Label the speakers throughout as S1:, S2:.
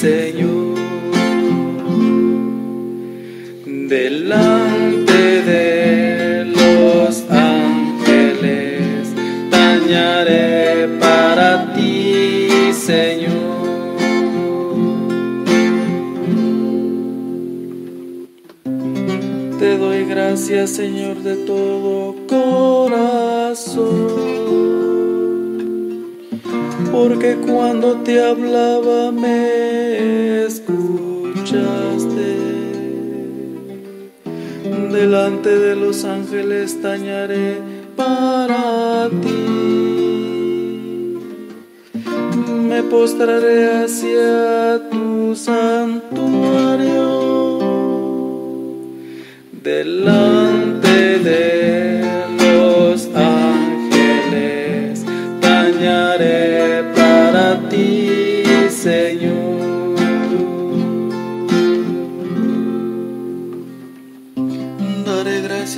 S1: Señor. Delante de los ángeles dañaré para ti, Señor. Te doy gracias, Señor, de todo corazón porque cuando te hablaba me escuchaste. Delante de los ángeles tañaré para ti. Me postraré hacia tu santuario delante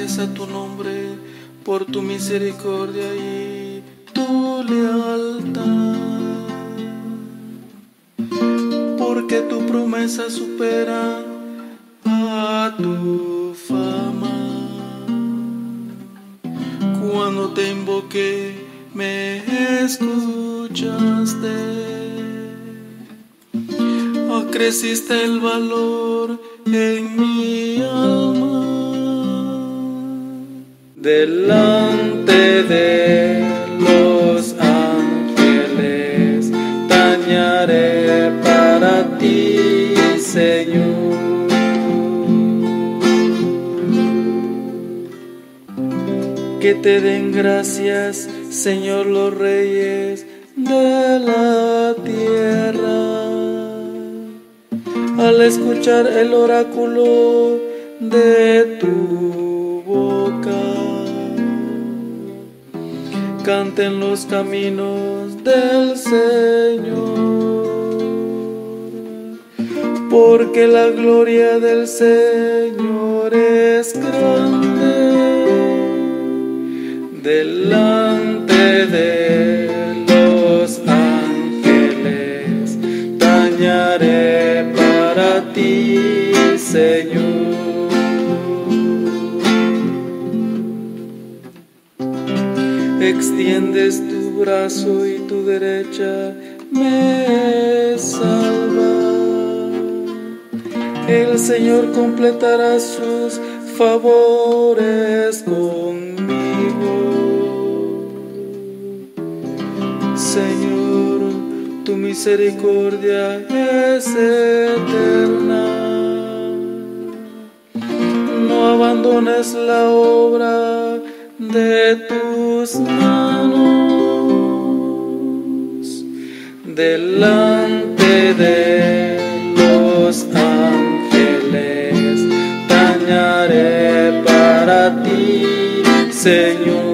S1: a tu nombre por tu misericordia y tu lealtad, porque tu promesa supera a tu Cuando te invoqué, me escuchaste. Acreciste el valor en mi alma. Delante de los ángeles, dañaré para ti, Señor. que te den gracias, Señor, los reyes de la tierra. Al escuchar el oráculo de tu boca, canten los caminos del Señor, porque la gloria del Señor es grande delante de los ángeles, dañaré para ti, Señor. Extiendes tu brazo y tu derecha me salva. El Señor completará sus favores conmigo. Señor, tu misericordia es eterna. No abandones la obra de tus manos delante de los ángeles. Dañaré para ti, Señor.